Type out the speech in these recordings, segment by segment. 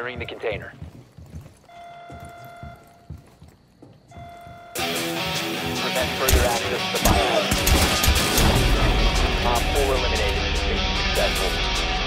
securing the container. Prevent further access to the biohazard. Op 4 eliminated. Mission successful.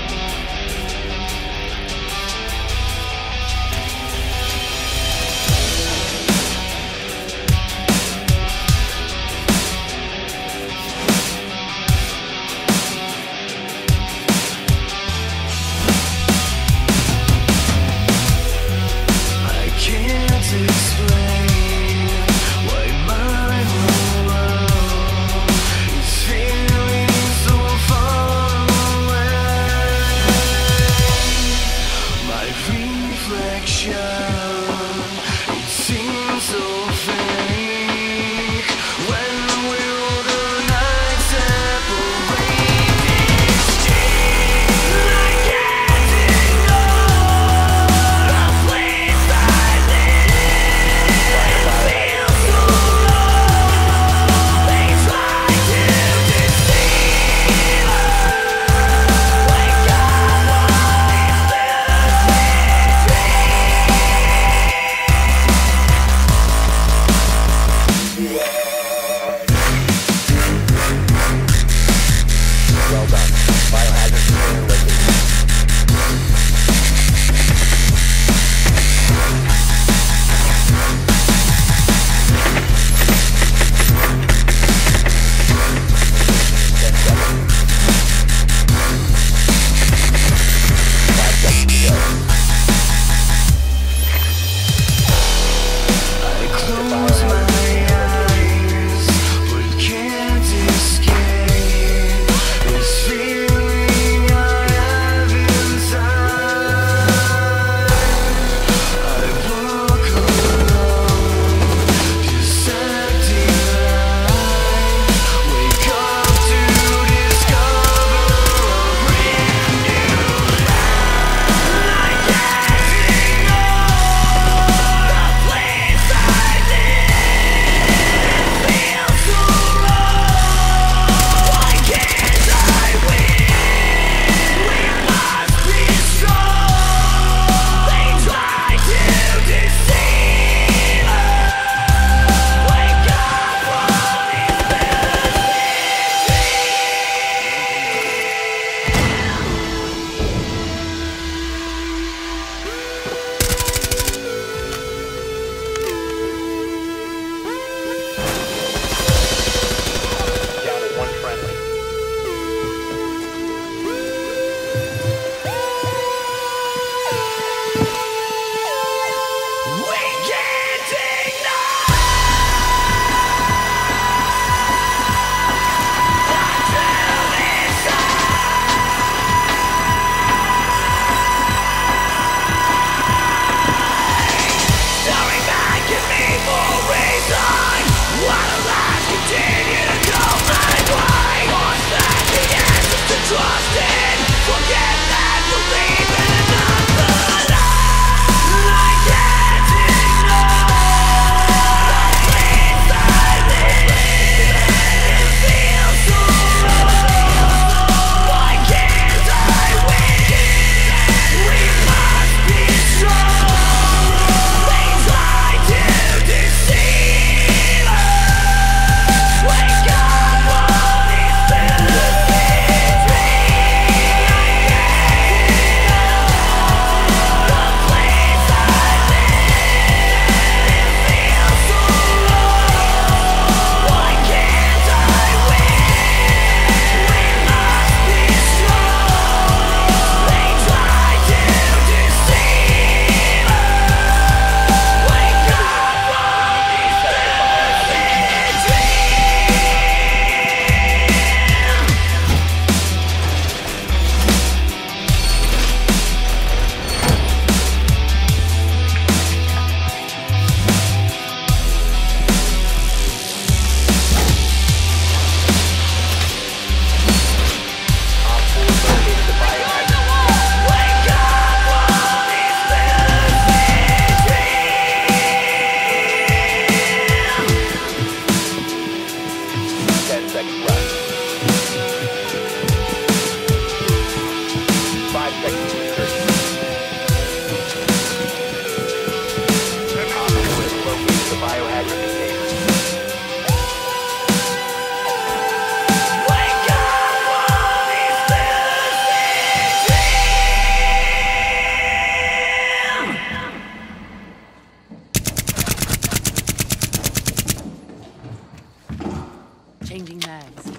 Changing mags.